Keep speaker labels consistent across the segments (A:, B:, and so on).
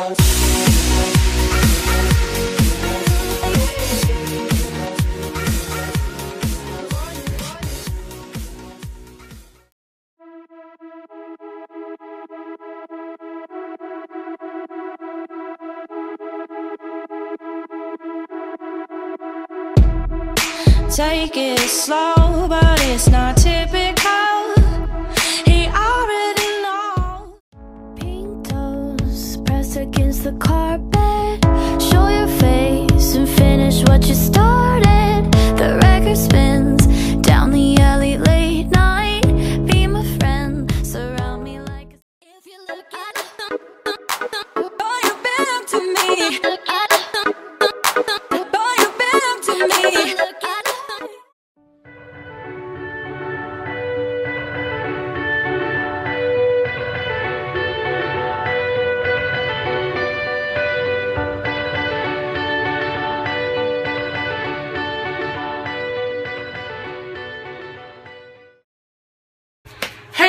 A: Thank you. Take it slow, but it's not typical. He already knows.
B: Pink toes pressed against the carpet. Show your face and finish what you started. The record spins down the alley late night. Be my friend, surround me like. If you look at
A: Boy, you been to me.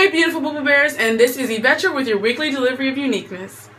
C: Hey, beautiful Booba Bears, and this is Yvetcha with your weekly delivery of uniqueness.